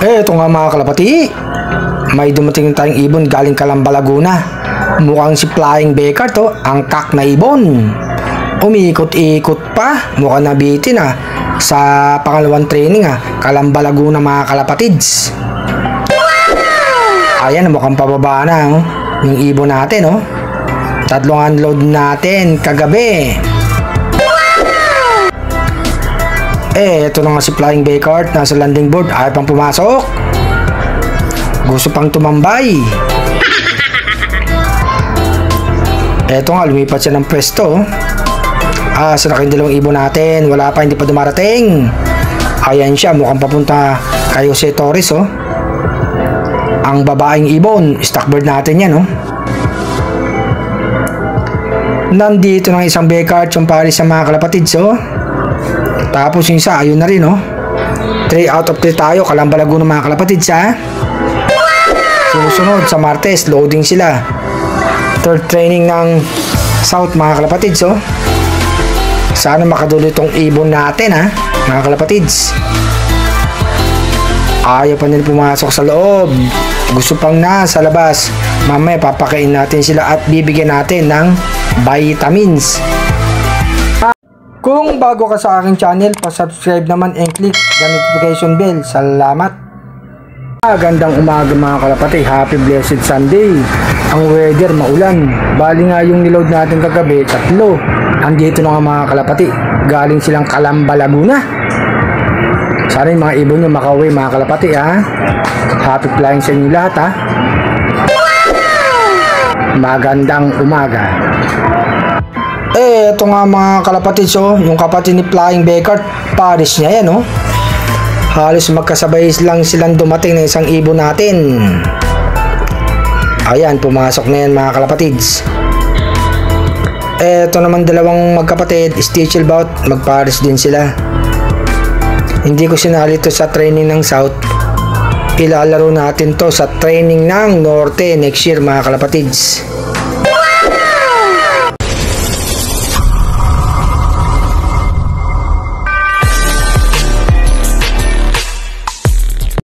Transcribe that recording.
Eh, ito nga mga kalapati. May dumating tayong ibon galing Calamba, Laguna. Mukhang si Flying Becker to, ang kak na ibon. Umiikot-ikot pa, mukhang nabitin ah. Sa pangalawang training ah, Calamba, Laguna mga kalapatids. Ayan, mukhang pababa na oh. yung ibon natin oh. Tatlong unload natin kagabi. Eh, ito na nga si Flying Baycart, nasa landing board, ayaw pang pumasok. Gusto pang tumambay. Eto nga, lumipat siya ng pwesto. Ah, sa na dalawang ibon natin, wala pa, hindi pa dumarating. Ayan siya, mukhang papunta kay Jose Torres, oh. Ang babaeng ibon, stockbird natin yan, oh. Nandito ng isang Baycart, yung paris sa mga kalapatids, oh. Tapos yung isa, ayun na rin, oh. 3 out of 3 tayo, Kalamba Laguna mga kalapatids, ha. Susunod sa Martes, loading sila. Third training ng South mga kalapatids, oh. Sana makadulo itong ibon natin, ha, mga kalapatids. Ayaw pa nila pumasok sa loob. Gusto pang nasa labas. Mamaya papakain natin sila at bibigyan natin ng vitamins. Kung bago ka sa aking channel, pa-subscribe naman and click the notification bell. Salamat! Magandang umaga mga kalapati. Happy blessed Sunday. Ang weather maulan. Bali nga yung niload natin kagabi, tatlo. Andito na nga mga kalapati. Galing silang Calamba, Laguna. Sana yung mga ibon nyo makauwi mga kalapati ha. Happy flying sa inyo lahat ha. Magandang umaga. Ito nga mga kalapatids oh, yung kapatid ni Flying Beckert, Paris niya yan oh. Halos magkasabay lang silang dumating na isang ibon natin. Ayan, pumasok na yan mga kalapatids. Ito naman dalawang magkapatid, Stitchelbout, mag-Paris din sila. Hindi ko sinali to sa training ng South. Ilalaro natin to sa training ng Norte next year mga kalapatids.